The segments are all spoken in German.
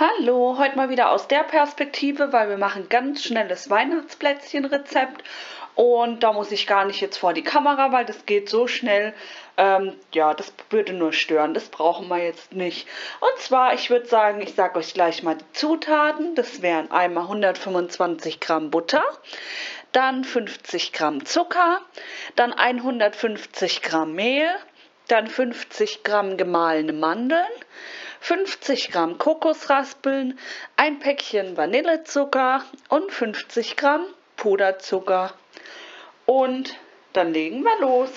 Hallo, heute mal wieder aus der Perspektive, weil wir machen ganz schnelles Weihnachtsplätzchenrezept und da muss ich gar nicht jetzt vor die Kamera, weil das geht so schnell. Ähm, ja, das würde nur stören, das brauchen wir jetzt nicht. Und zwar, ich würde sagen, ich sage euch gleich mal die Zutaten. Das wären einmal 125 Gramm Butter, dann 50 Gramm Zucker, dann 150 Gramm Mehl, dann 50 Gramm gemahlene Mandeln, 50 Gramm Kokosraspeln, ein Päckchen Vanillezucker und 50 Gramm Puderzucker. Und dann legen wir los.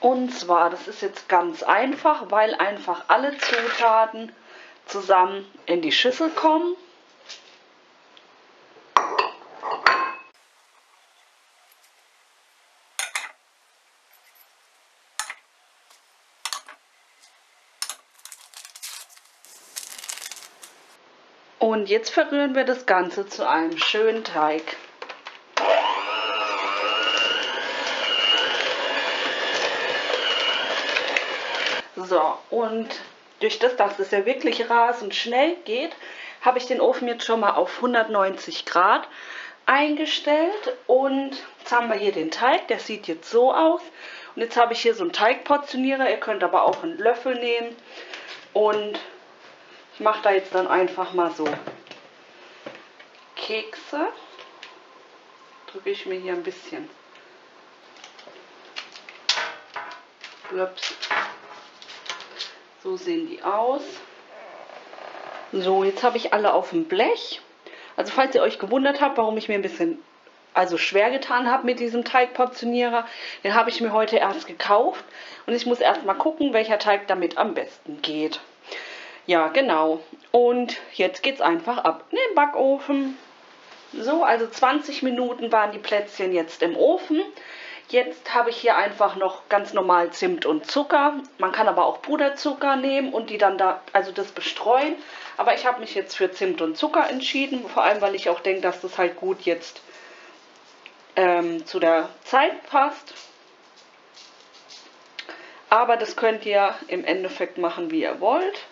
Und zwar, das ist jetzt ganz einfach, weil einfach alle Zutaten zusammen in die Schüssel kommen. Und jetzt verrühren wir das Ganze zu einem schönen Teig. So, und durch das, dass es ja wirklich rasend schnell geht, habe ich den Ofen jetzt schon mal auf 190 Grad eingestellt. Und jetzt haben wir hier den Teig, der sieht jetzt so aus. Und jetzt habe ich hier so einen Teigportionierer, ihr könnt aber auch einen Löffel nehmen. Und mache da jetzt dann einfach mal so Kekse. Drücke ich mir hier ein bisschen. Blöps. So sehen die aus. So, jetzt habe ich alle auf dem Blech. Also falls ihr euch gewundert habt, warum ich mir ein bisschen also schwer getan habe mit diesem Teigportionierer, den habe ich mir heute erst gekauft und ich muss erst mal gucken, welcher Teig damit am besten geht. Ja, genau. Und jetzt geht es einfach ab in den Backofen. So, also 20 Minuten waren die Plätzchen jetzt im Ofen. Jetzt habe ich hier einfach noch ganz normal Zimt und Zucker. Man kann aber auch Puderzucker nehmen und die dann da, also das bestreuen. Aber ich habe mich jetzt für Zimt und Zucker entschieden, vor allem weil ich auch denke, dass das halt gut jetzt ähm, zu der Zeit passt. Aber das könnt ihr im Endeffekt machen, wie ihr wollt.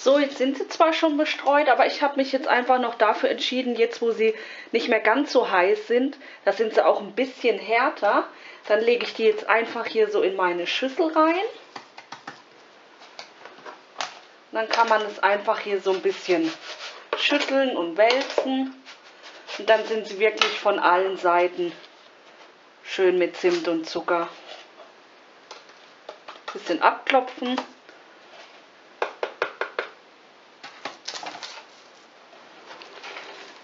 So, jetzt sind sie zwar schon bestreut, aber ich habe mich jetzt einfach noch dafür entschieden, jetzt wo sie nicht mehr ganz so heiß sind, da sind sie auch ein bisschen härter, dann lege ich die jetzt einfach hier so in meine Schüssel rein. Und dann kann man es einfach hier so ein bisschen schütteln und wälzen. Und dann sind sie wirklich von allen Seiten schön mit Zimt und Zucker. Bisschen abklopfen.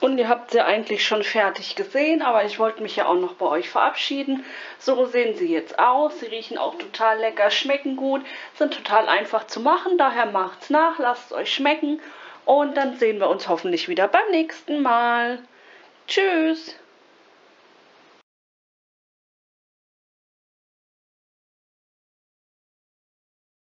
Und ihr habt sie eigentlich schon fertig gesehen, aber ich wollte mich ja auch noch bei euch verabschieden. So sehen sie jetzt aus. Sie riechen auch total lecker, schmecken gut, sind total einfach zu machen. Daher macht's nach, lasst es euch schmecken. Und dann sehen wir uns hoffentlich wieder beim nächsten Mal. Tschüss!